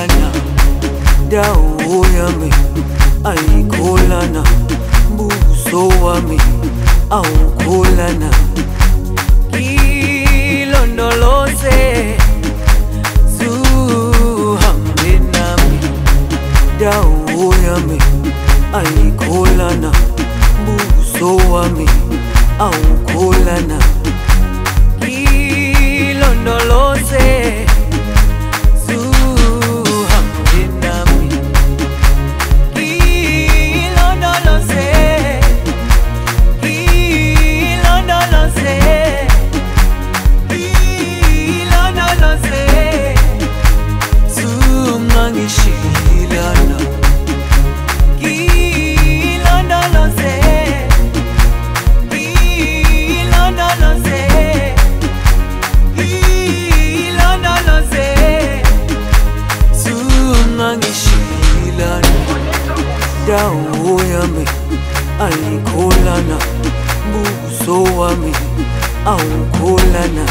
aikolana dawo yami aikolana buso wami awukolana ilondoloze zuhambe nami dawo yami aikolana buso wami awukolana angishilana dawo yami ayikholana buso wami awukholana.